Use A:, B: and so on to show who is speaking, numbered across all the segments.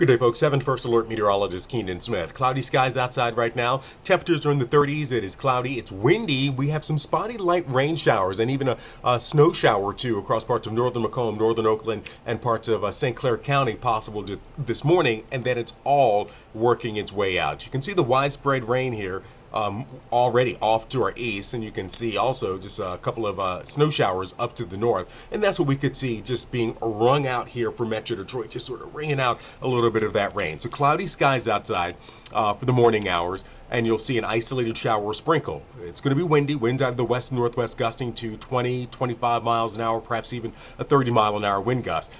A: Good day, folks. 7 First Alert meteorologist Keenan Smith. Cloudy skies outside right now. Temperatures are in the 30s. It is cloudy. It's windy. We have some spotty light rain showers and even a, a snow shower or two across parts of northern Macomb, northern Oakland, and parts of uh, St. Clair County possible this morning. And then it's all working its way out. You can see the widespread rain here um, already off to our east, and you can see also just a couple of uh, snow showers up to the north, and that's what we could see just being wrung out here for Metro Detroit, just sort of wringing out a little bit of that rain. So cloudy skies outside uh, for the morning hours and you'll see an isolated shower or sprinkle. It's going to be windy, winds out of the west northwest gusting to 20, 25 miles an hour, perhaps even a 30 mile an hour wind gust.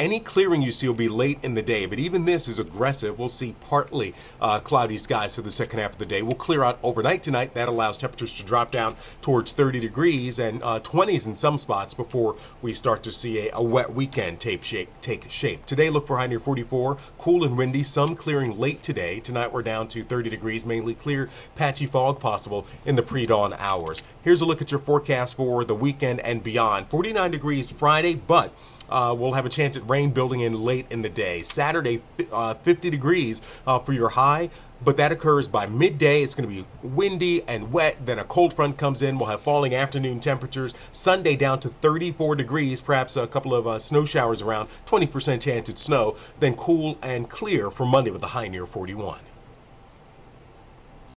A: Any clearing you see will be late in the day, but even this is aggressive. We'll see partly uh, cloudy skies for the second half of the day. We'll clear out overnight tonight. That allows temperatures to drop down towards 30 degrees and uh, 20s in some spots before we start to see a, a wet weekend tape shape, take shape. Today, look for high near 44, cool and windy, some clearing late today. Tonight, we're down to 30 degrees, mainly clear, patchy fog possible in the pre-dawn hours. Here's a look at your forecast for the weekend and beyond. 49 degrees Friday, but uh, we'll have a chance at rain building in late in the day. Saturday, uh, 50 degrees uh, for your high, but that occurs by midday. It's going to be windy and wet. Then a cold front comes in. We'll have falling afternoon temperatures. Sunday down to 34 degrees, perhaps a couple of uh, snow showers around, 20% chance at snow. Then cool and clear for Monday with a high near 41.